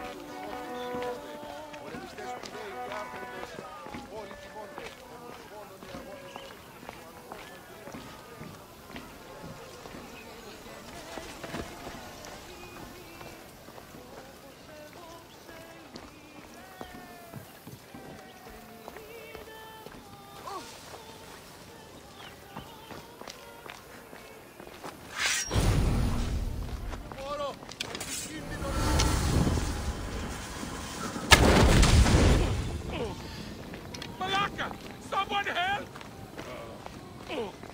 よろしくお願いします。Oh.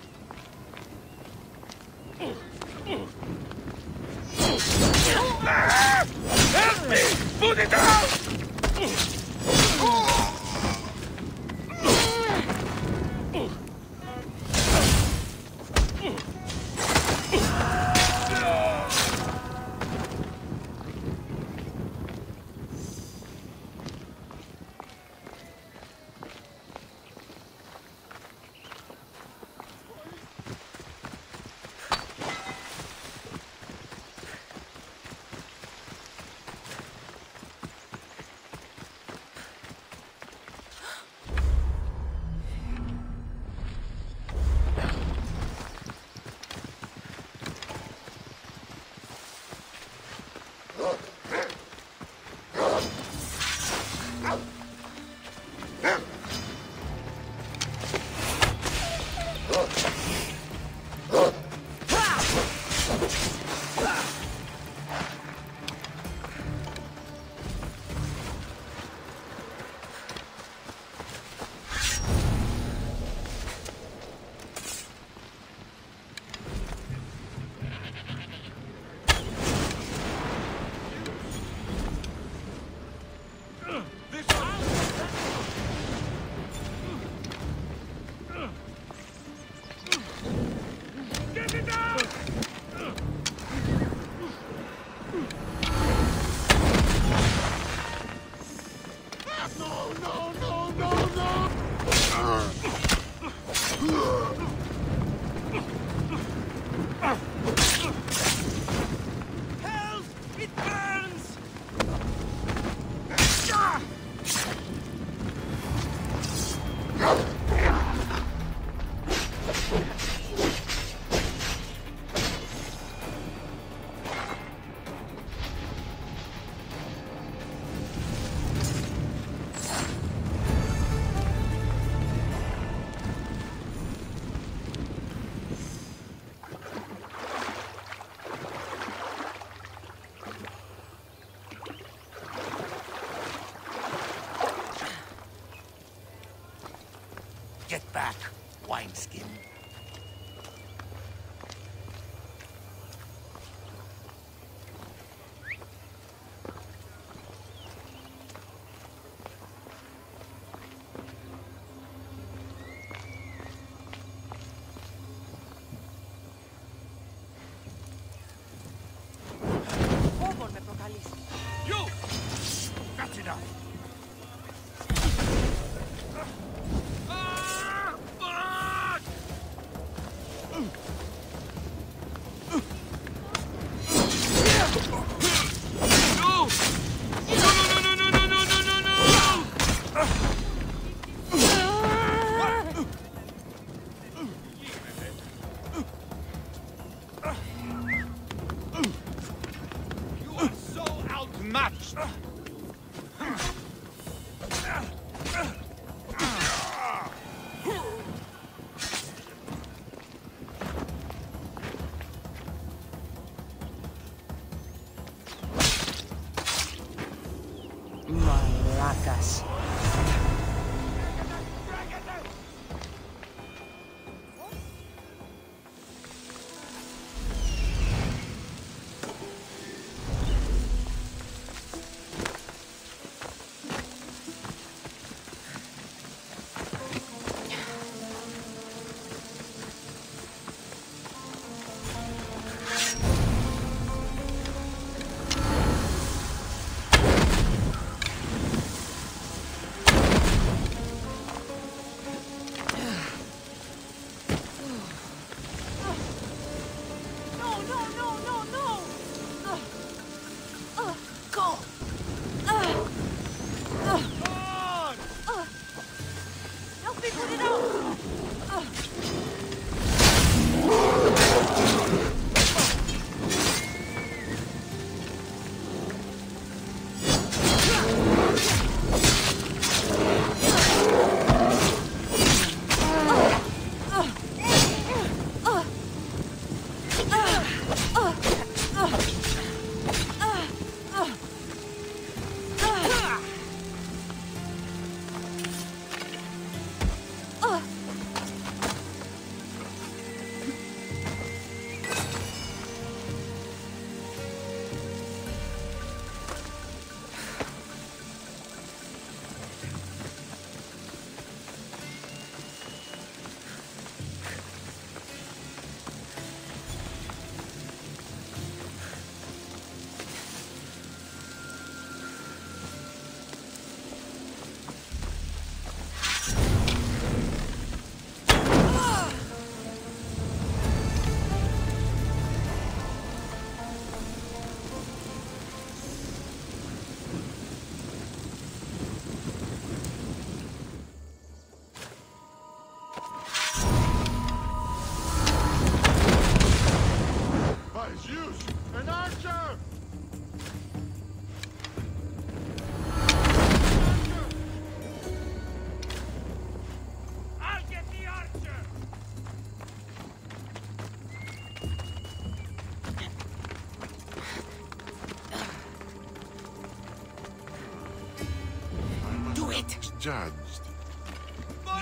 Judged.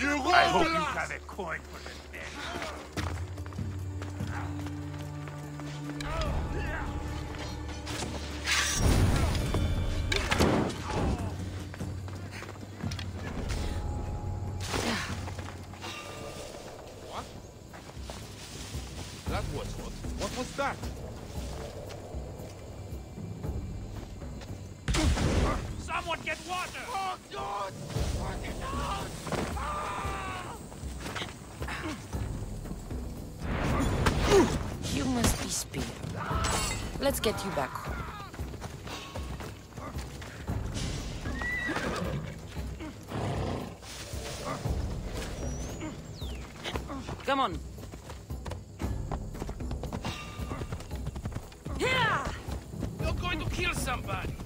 You I hope you have a coin for the. What? That was what? What was that? Let's get you back home. Come on. Yeah! You're going to kill somebody!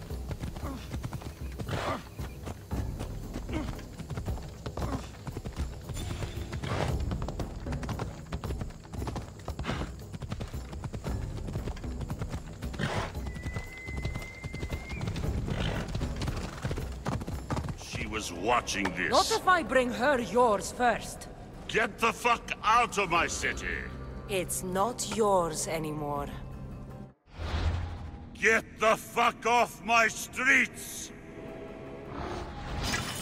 Was watching this. Not if I bring her yours first. Get the fuck out of my city! It's not yours anymore. Get the fuck off my streets!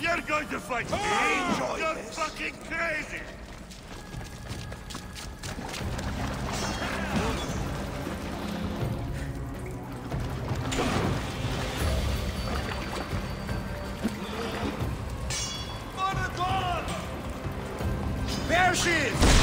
You're going to fight me? Ah! You're fucking crazy! There she is!